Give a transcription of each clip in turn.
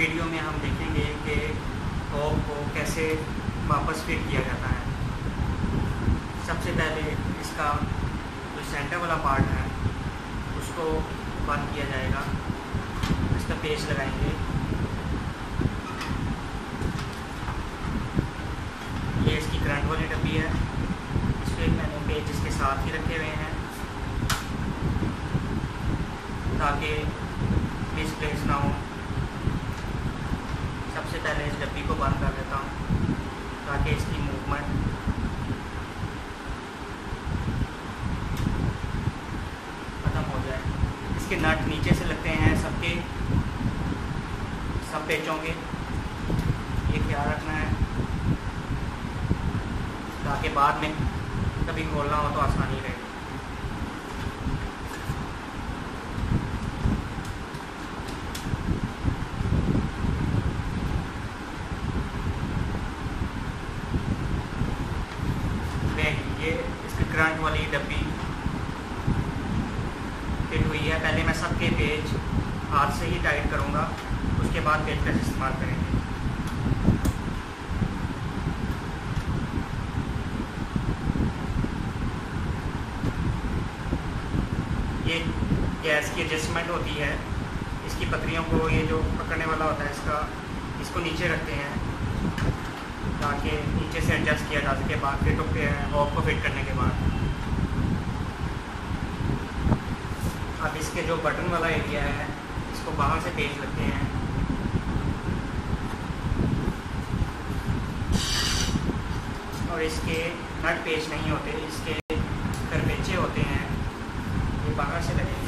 Video में हम देखेंगे कि हॉक को कैसे वापस फिट किया जाता है। सबसे पहले इसका जो सेंटर वाला पार्ट है, उसको बंद किया जाएगा। इसका पेज लगाएँगे। ये इसकी करंट वाली डब्बी है। इस पर मैंने पेज इसके साथ ही रखे हुए हैं, ताकि मिसप्लेस ना हो। सबसे पहले इस डब्बी को बंद कर देता हूँ, ताकि इसकी मूवमेंट ख़त्म हो जाए। इसके नट नीचे से लगते हैं सबके, सब पेचों के। ये ख्याल रखना है, ताकि बाद में कभी खोलना हो तो आसानी रहे ये इसकी वाली डब्बी फिट हुई है। पहले मैं सबके पेज हाथ से ही टाइट करूँगा, उसके बाद पेज का इस्तेमाल करेंगे। ये गैस की एडजस्टमेंट होती है। इसकी पत्रियों को ये जो पकड़ने वाला होता है इसका, इसको नीचे रखते हैं, ताकि नीचे से एडजस्ट किया जा सके, बाद फिट हॉक को फिट करने के बाद। अब इसके जो बटन वाला एरिया है, इसको बाहर से पेज लगते हैं। और इसके नट पेज नहीं होते, इसके करपेचे होते हैं ये बाहर से लगेंगे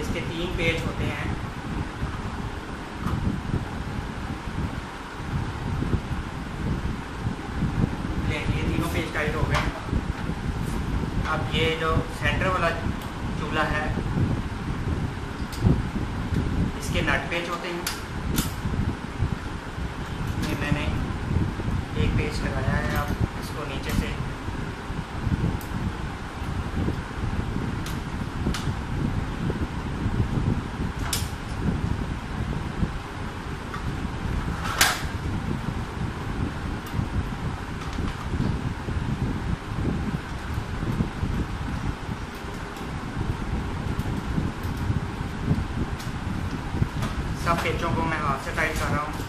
इसके तीन पेज होते हैं ले ये तीनों पेज टाइट हो गए। अब ये जो सेंटर वाला चूल्हा है, इसके नट पेच होते हैं। ये मैंने एक पेच लगाया है, अब इसको नीचे से सब पेचों को मैं हाथ से टाइट कर रहा हूँ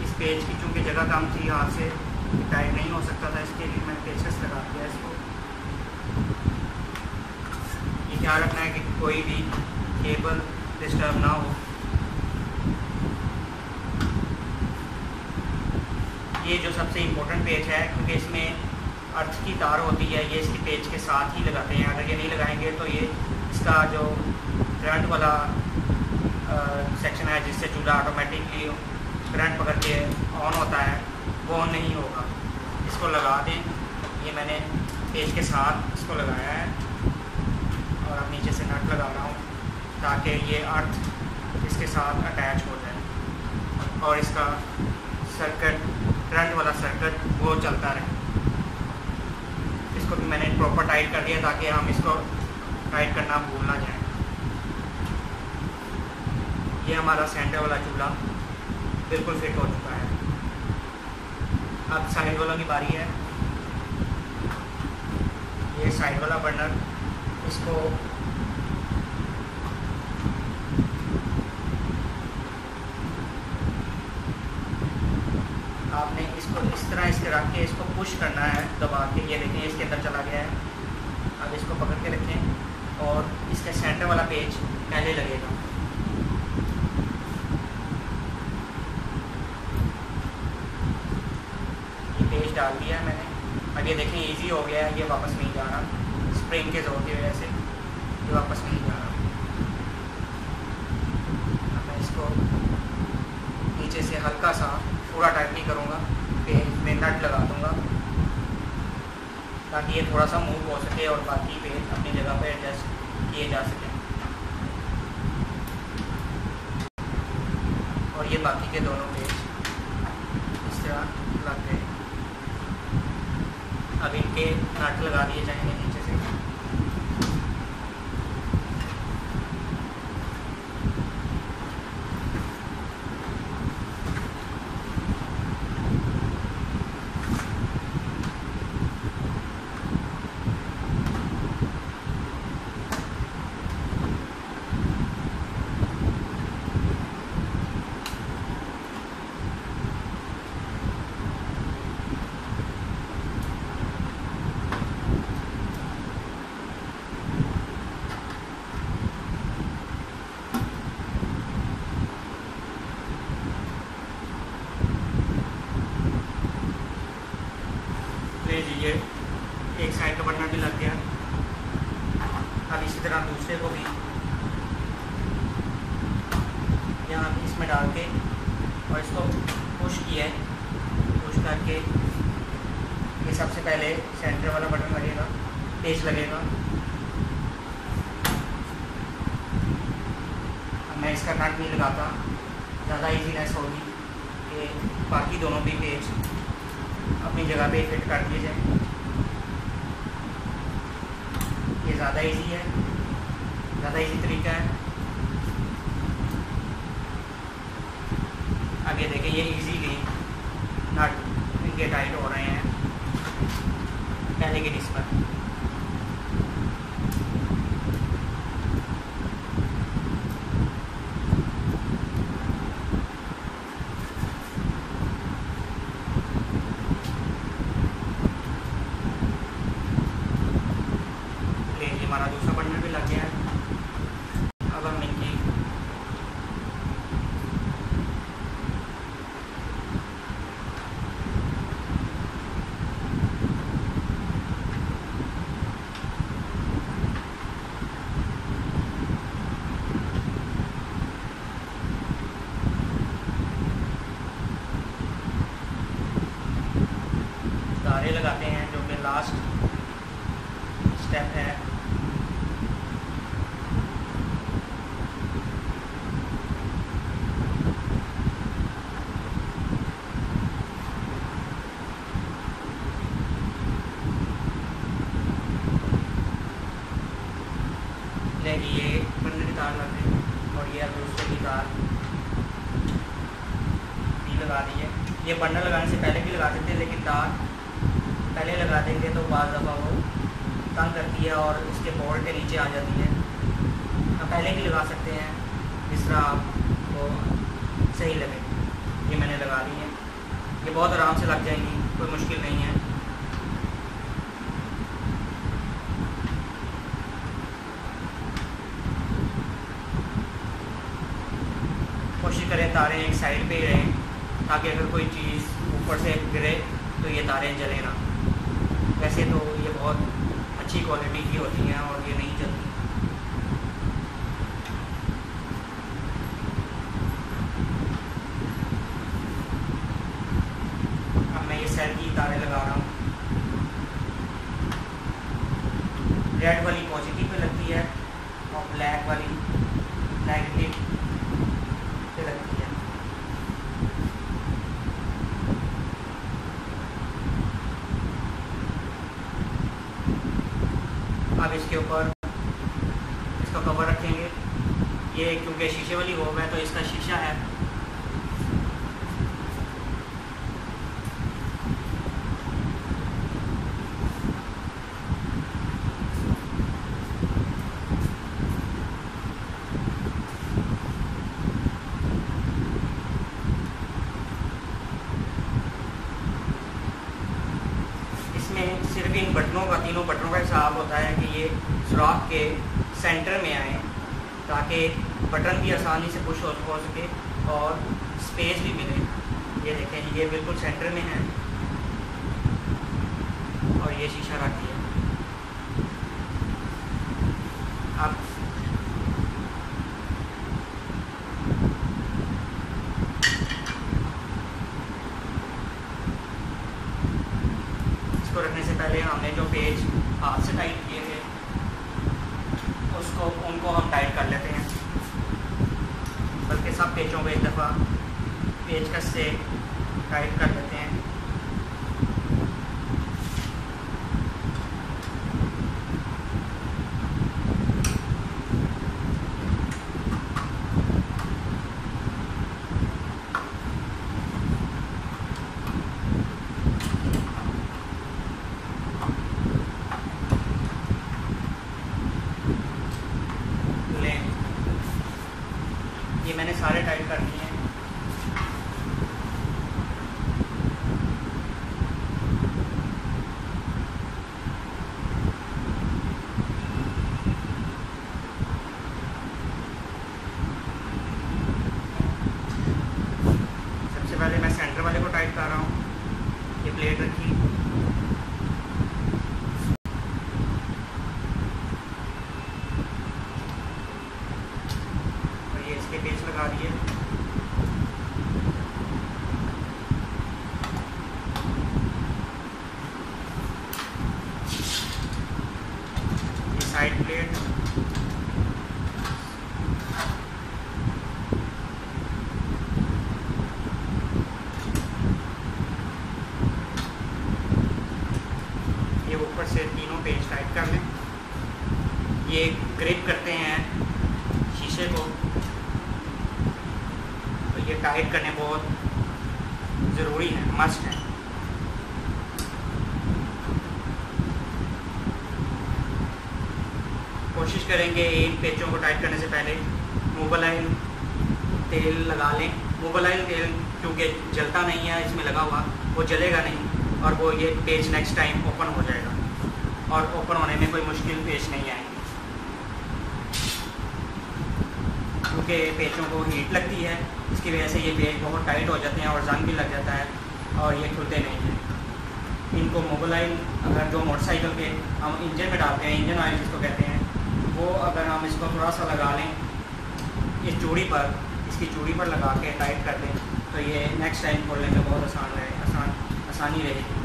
इस पेज की चूँकि जगह कम थी हाथ से टाइट नहीं हो सकता था इसके लिए मैंने पेचकस लगा दिया इसको ये ख्याल रखना है कि कोई भी केबल डिस्टर्ब ना हो जो सबसे इम्पोर्टेंट पेज है, क्योंकि इसमें अर्थ की तार होती है, ये इसकी पेज के साथ ही लगाते हैं। अगर ये नहीं लगाएँगे तो ये इसका जो करंट वाला सेक्शन है, जिससे चूल्हा ऑटोमेटिकली करंट पकड़ के ऑन होता है, वो ऑन नहीं होगा। इसको लगा दें। ये मैंने पेज के साथ इसको लगाया है। और अब नीचे से नट लगा रहा हूँ, ताकि ये अर्थ इसके साथ अटैच हो जाए। और इसका सर्किट करंट वाला सर्किट वो चलता रहे। इसको भी मैंने प्रॉपर टाइट कर दिया ताकि हम इसको टाइट करना भूल ना जाए। ये हमारा सेंटर वाला चूल्हा बिल्कुल फिट हो चुका है। अब साइड वालों की बारी है। ये साइड वाला बर्नर इसको पुश करना है दबा के ये देखें, इसके अंदर चला गया है। अब इसको पकड़ के रखें और इसका सेंटर वाला पेज पहले लगेगा। ये पेज डाल दिया है मैंने। अब ये देखें इजी हो गया है, ये वापस नहीं जा रहा स्प्रिंग के ज़ोर की वजह से ये वापस नहीं जा रहा अब मैं इसको नीचे से हल्का सा पूरा टाइट नहीं करूँगा पेज में नट लगा दूँगा। ताकि ये थोड़ा सा मूव हो सके और बाकी पेज अपनी जगह पे एडजस्ट किए जा सकें। और ये बाकी के दोनों पेज इस तरह लग गए अब इनके नट लगा दिए जाएँगे नीचे से ले लीजिए एक साइड का बटन भी लग गया अब इसी तरह दूसरे को भी डाल के और इसको पुश किया है। पुश करके ये सबसे पहले सेंटर वाला बटन लगेगा पेज लगेगा। मैं इसका नट नहीं लगाता, ज़्यादा इजीनेस होगी कि बाकी दोनों भी पेज अपनी जगह पे फिट कर दिए जाए। ये ज़्यादा इजी है, ज़्यादा इजी तरीका है। ये देखें ये इजीली नट इनके टाइट हो रहे हैं। पहले के डिस्क पर ले ये हमारा दूसरा बटन भी लग गया है अब हम इनकी तारे लगाते हैं जो कि लास्ट स्टेप है लेकिन ये बंदे की तार लग गई और ये दूसरे की तार भी लगा दी है। ये बंडल लगाने से पहले भी लगा देते हैं, लेकिन तार पहले लगा देंगे तो बाद दफ़ा वो तंग करती है और इसके बोर्ड के नीचे आ जाती है। हम पहले भी लगा सकते हैं, जिस तरह आपको सही लगे। ये मैंने लगा दी है। ये बहुत आराम से लग जाएँगी, कोई मुश्किल नहीं है कोशिश करें तारे एक साइड पे ही रहें, ताकि अगर कोई चीज़ ऊपर से गिरे तो ये तारे जले ना। वैसे तो ये बहुत अच्छी क्वालिटी की होती हैं और ये नहीं जलती। अब मैं ये सेल की तारें लगा रहा हूँ। रेड वाली क्योंकि शीशे वाली होम है तो इसका शीशा है। सिर्फ़ इन बटनों का, तीनों बटनों का हिसाब होता है कि ये सुराख के सेंटर में आए, ताकि बटन भी आसानी से पुश ऑफ़ हो सके और स्पेस भी मिले। ये देखें, ये बिल्कुल सेंटर में है। और ये शीशा रख दिया अब इसको रखने से पहले हमने जो पेज हाथ से टाइट किए थे उसको उनको हम टाइट कर लेते हैं बल्कि सब पेजों को एक दफ़ा पेज कस से टाइट कर लेते हैं ये मैंने सारे टाइप कर दिए हैं सबसे पहले मैं सेंटर कर रहा हूँ। ये प्लेट रखी और ये इसके पेज लगा दिए ये साइड प्लेट ये ऊपर से तीनों पेज टाइट कर लें ये ग्रिप करते हैं शीशे को। तो ये टाइट करने बहुत ज़रूरी है मस्ट है। कोशिश करेंगे इन पेचों को टाइट करने से पहले मोबाइल तेल लगा लें। मोबाइल तेल क्योंकि जलता नहीं है, इसमें लगा हुआ, वो जलेगा नहीं और वो ये पेज नेक्स्ट टाइम ओपन हो जाएगा। और ओपन होने में कोई मुश्किल पेश नहीं आएँगी। क्योंकि पेचों को हीट लगती है, इसकी वजह से ये पेच बहुत टाइट हो जाते हैं और जंग भी लग जाता है और ये खुलते नहीं हैं। इनको मोबाइल अगर जो मोटरसाइकिल के हम इंजन में डालते हैं इंजन ऑयल जिसको कहते हैं, वो अगर हम इसको थोड़ा सा लगा लें, इस चूड़ी पर, इसकी चूड़ी पर लगा के टाइट कर दें तो ये नेक्स्ट टाइम खोलने में बहुत आसान रहे, आसान, आसानी रहेगी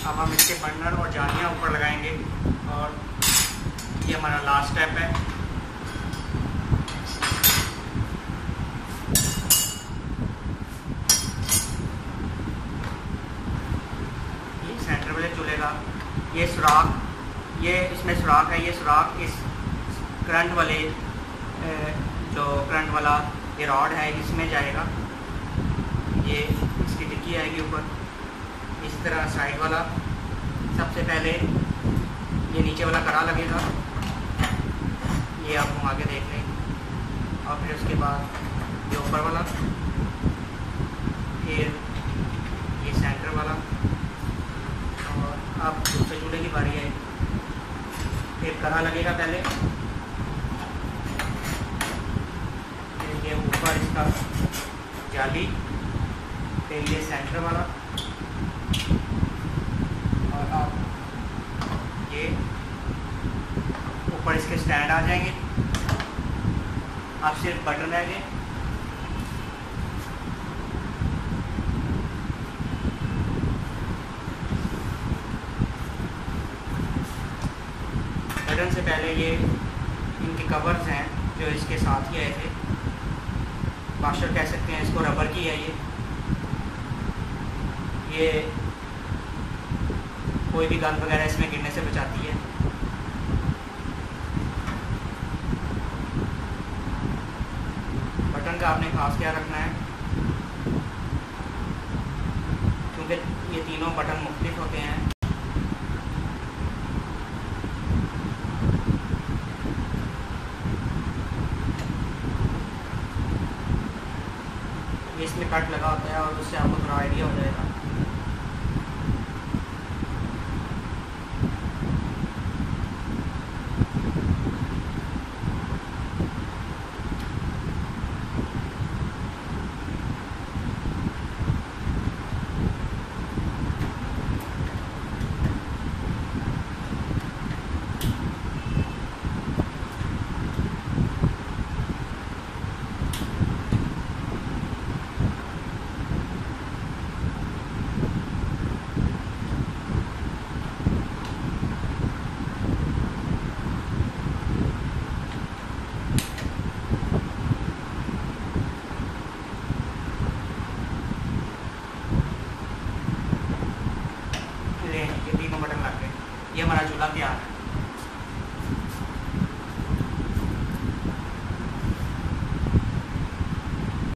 अब हम इसके बर्नर और जालियाँ ऊपर लगाएँगे और ये हमारा लास्ट स्टेप है ये सेंटर वाले चूल्हे का ये सुराख ये इसमें सुराख है, ये सुराख इस करंट वाले जो करंट वाला ये रॉड है, इसमें जाएगा। ये इसकी टिक्की आएगी ऊपर। इस तरह साइड वाला। सबसे पहले ये नीचे वाला कड़ा लगेगा। ये आप घुमा के देख लें। और फिर उसके बाद ये ऊपर वाला। फिर ये सेंटर वाला। और अब दूसरे चूल्हे की बारी है। फिर कड़ा लगेगा पहले? फिर ये ऊपर इसका जाली, फिर ये सेंटर वाला, और आप ये ऊपर इसके स्टैंड आ जाएँगे। आप सिर्फ़ बटन रह आयरन से पहले ये इनके कवर्स हैं, जो इसके साथ ही आए थे। वाशर कह सकते हैं इसको रबर की है ये। ये कोई भी गंद वगैरह इसमें गिरने से बचाती है। बटन का आपने खास क्या रखना है। क्योंकि ये तीनों बटन मुख्तलिफ़ होते हैं। इसमें कट लगा होता है और उससे आपको थोड़ा आइडिया हो जाएगा।